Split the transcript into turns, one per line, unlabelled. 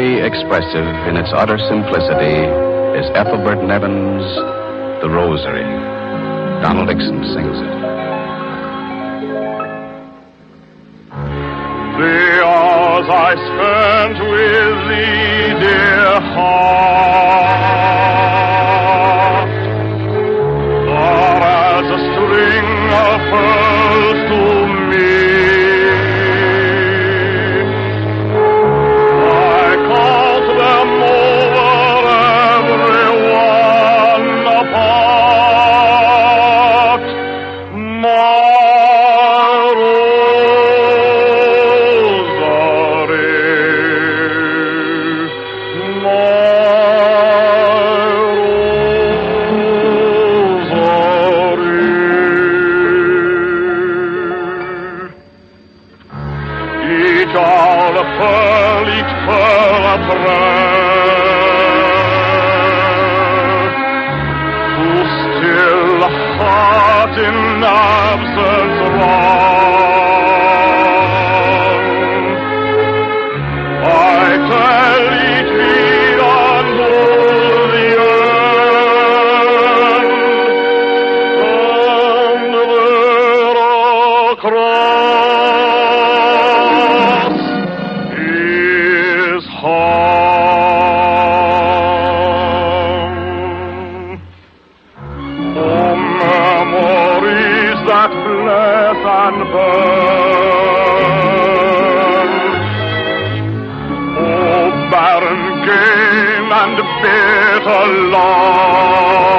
expressive in its utter simplicity is Ethelbert Nevin's The Rosary. Donald Dickson sings it.
The hours I spent with thee, dear heart, Each hour a pearl, each pearl a prayer. Absence wrong. barren game and bitter law.